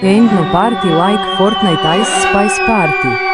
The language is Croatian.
Ain't no party like Fortnite Ice Spice Party.